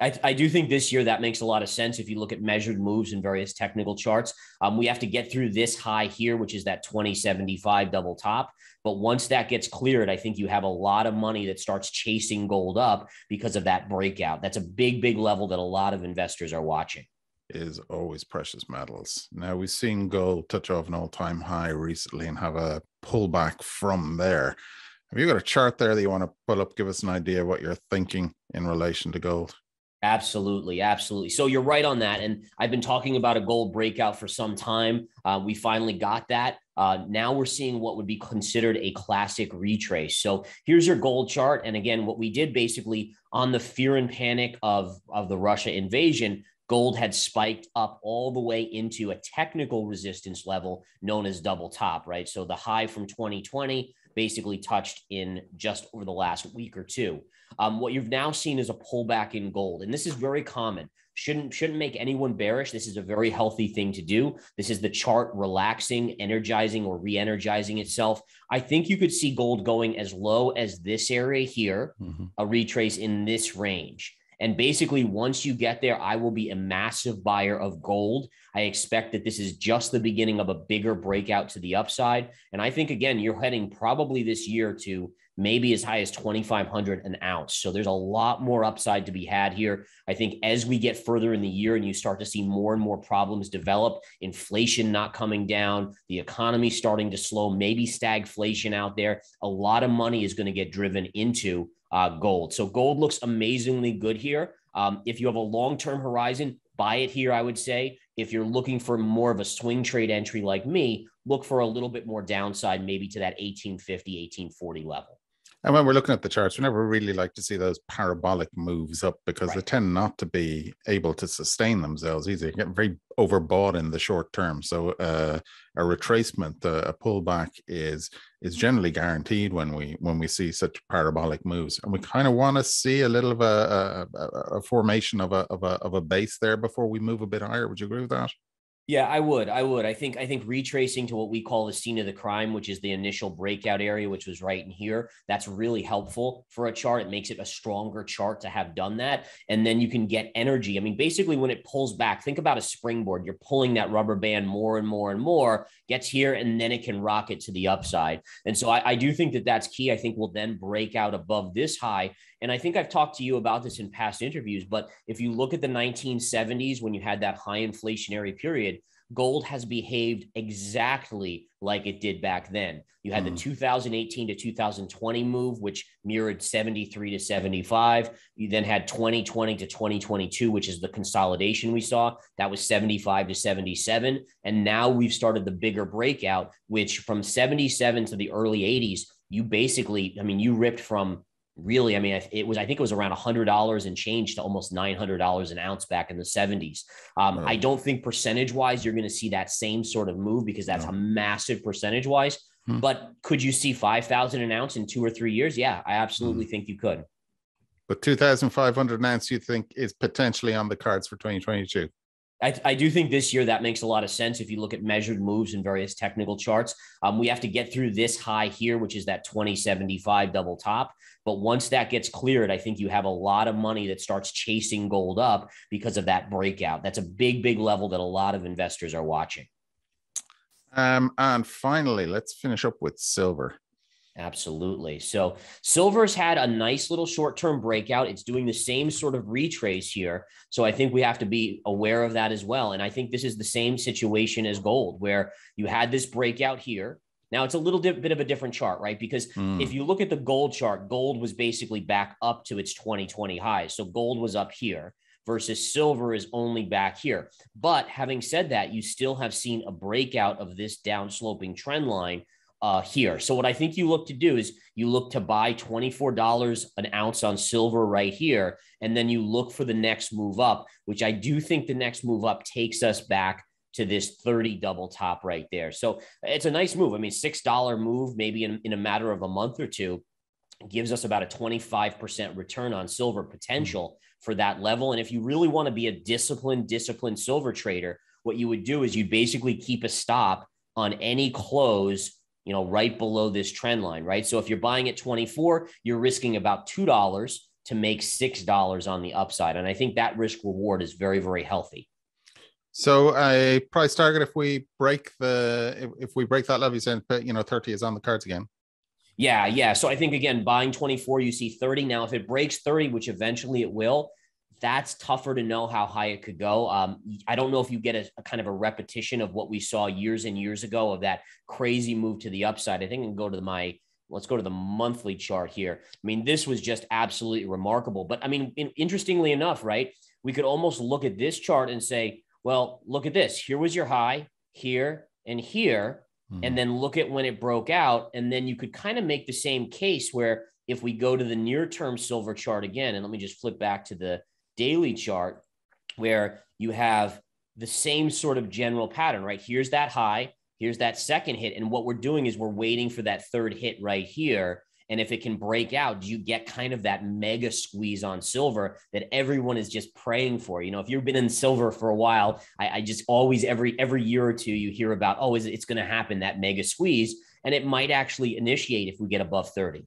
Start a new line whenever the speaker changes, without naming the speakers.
I, I, do think this year that makes a lot of sense if you look at measured moves in various technical charts. Um, we have to get through this high here, which is that 2075 double top. But once that gets cleared, I think you have a lot of money that starts chasing gold up because of that breakout. That's a big, big level that a lot of investors are watching.
Is always precious metals. Now we've seen gold touch off an all time high recently and have a pullback from there. Have you got a chart there that you want to pull up? Give us an idea of what you're thinking in relation to gold.
Absolutely, absolutely. So you're right on that. And I've been talking about a gold breakout for some time. Uh, we finally got that. Uh, now we're seeing what would be considered a classic retrace. So here's your gold chart. And again, what we did basically on the fear and panic of, of the Russia invasion, gold had spiked up all the way into a technical resistance level known as double top, right? So the high from 2020 basically touched in just over the last week or two. Um, what you've now seen is a pullback in gold, and this is very common. Shouldn't shouldn't make anyone bearish. This is a very healthy thing to do. This is the chart relaxing, energizing, or re-energizing itself. I think you could see gold going as low as this area here, mm-hmm. a retrace in this range. And basically, once you get there, I will be a massive buyer of gold. I expect that this is just the beginning of a bigger breakout to the upside. And I think, again, you're heading probably this year to maybe as high as 2500 an ounce. So there's a lot more upside to be had here. I think as we get further in the year and you start to see more and more problems develop, inflation not coming down, the economy starting to slow, maybe stagflation out there, a lot of money is going to get driven into uh, gold. So gold looks amazingly good here. Um, if you have a long-term horizon, buy it here, I would say. If you're looking for more of a swing trade entry like me, look for a little bit more downside, maybe to that 1850, 1840 level.
And when we're looking at the charts, we never really like to see those parabolic moves up because right. they tend not to be able to sustain themselves either. They get very overbought in the short term. So uh, a retracement, uh, a pullback is is generally guaranteed when we when we see such parabolic moves, and we kind of want to see a little of a, a, a formation of a, of a of a base there before we move a bit higher. Would you agree with that?
Yeah, I would. I would. I think I think retracing to what we call the scene of the crime, which is the initial breakout area, which was right in here, that's really helpful for a chart. It makes it a stronger chart to have done that. And then you can get energy. I mean, basically when it pulls back, think about a springboard. You're pulling that rubber band more and more and more, gets here, and then it can rocket to the upside. And so I, I do think that that's key. I think we'll then break out above this high and I think I've talked to you about this in past interviews, but if you look at the 1970s when you had that high inflationary period, gold has behaved exactly like it did back then. You had mm. the hmm. 2018 to 2020 move, which mirrored 73 to 75. You then had 2020 to 2022, which is the consolidation we saw. That was 75 to 77. And now we've started the bigger breakout, which from 77 to the early 80s, you basically, I mean, you ripped from really, I mean, it was, I think it was around $100 and change to almost $900 an ounce back in the 70s. Um, I don't think percentage wise, you're going to see that same sort of move because that's no. a massive percentage wise. Hmm. But could you see 5,000 an ounce in two or three years? Yeah, I absolutely hmm. think you could.
But 2,500 an ounce, you think is potentially on the cards for 2022?
I, I, do think this year that makes a lot of sense if you look at measured moves in various technical charts. Um, we have to get through this high here, which is that 2075 double top. But once that gets cleared, I think you have a lot of money that starts chasing gold up because of that breakout. That's a big, big level that a lot of investors are watching.
Um, and finally, let's finish up with silver.
Absolutely. So silver's had a nice little short-term breakout. It's doing the same sort of retrace here. So I think we have to be aware of that as well. And I think this is the same situation as gold, where you had this breakout here. Now it's a little bit of a different chart, right? Because mm. if you look at the gold chart, gold was basically back up to its 2020 highs. So gold was up here versus silver is only back here. But having said that, you still have seen a breakout of this downsloping trend line uh, here. So what I think you look to do is you look to buy $24 an ounce on silver right here, and then you look for the next move up, which I do think the next move up takes us back to this 30 double top right there. So it's a nice move. I mean, $6 move maybe in, in a matter of a month or two gives us about a 25% return on silver potential for that level. And if you really want to be a disciplined, disciplined silver trader, what you would do is you'd basically keep a stop on any close you know, right below this trend line, right? So if you're buying at 24, you're risking about $2 to make $6 on the upside. And I think that risk reward is very, very healthy.
So a price target if we break the if, if we break that level, but you know 30 is on the cards again.
Yeah, yeah. So I think again, buying 24, you see 30. Now, if it breaks 30, which eventually it will, that's tougher to know how high it could go. Um, I don't know if you get a, a, kind of a repetition of what we saw years and years ago of that crazy move to the upside. I think I can go to the, my let's go to the monthly chart here. I mean, this was just absolutely remarkable. But I mean, in, interestingly enough, right? We could almost look at this chart and say, well, look at this. Here was your high, here and here. Mm-hmm. And then look at when it broke out. And then you could kind of make the same case where if we go to the near term silver chart again, and let me just flip back to the daily chart where you have the same sort of general pattern, right? Here's that high, here's that second hit. And what we're doing is we're waiting for that third hit right here. And if it can break out, do you get kind of that mega squeeze on silver that everyone is just praying for? You know, if you've been in silver for a while, I, I just always every every year or two you hear about, oh, is it's going to happen that mega squeeze, and it might actually initiate if we get above 30.